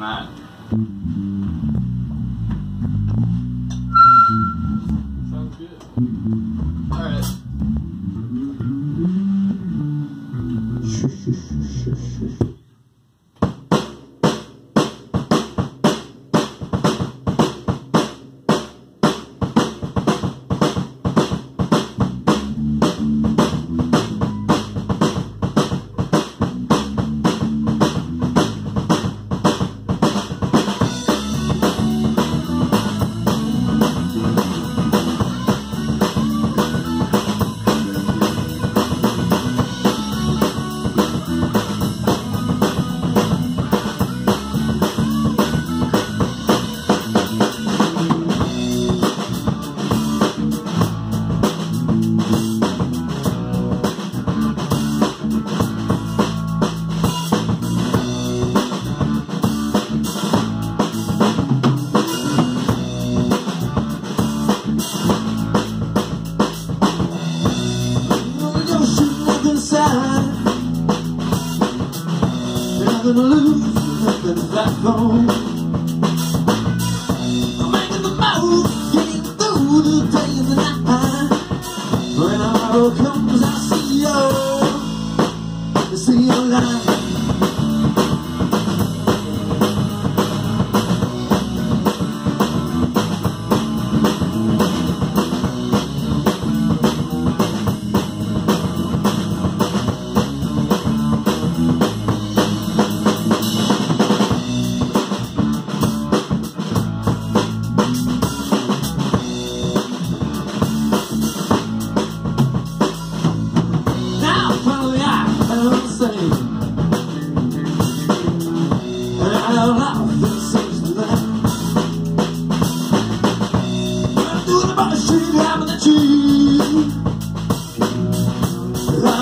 that.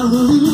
Oh.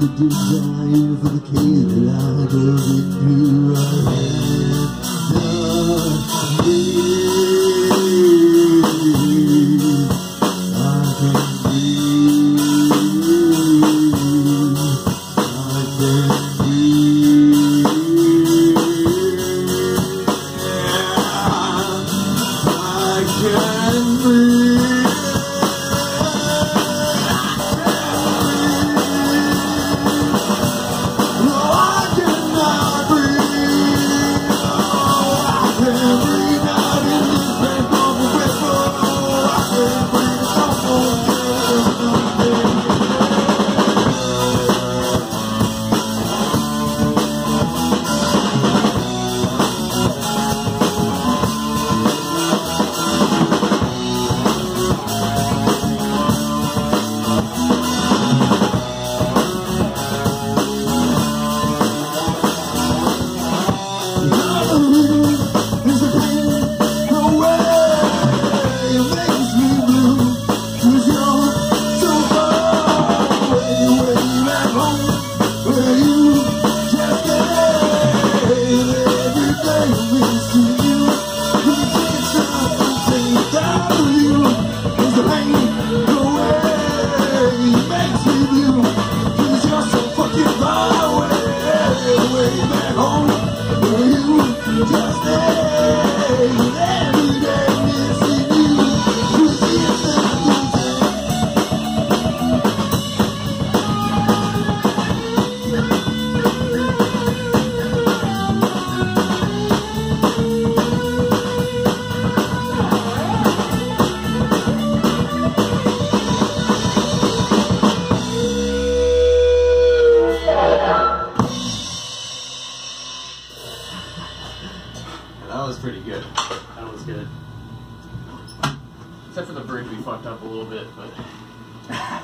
the desire for the cave that I go with through. I I can breathe. I can. I can. Pretty good. That was good. Except for the bridge, we fucked up a little bit, but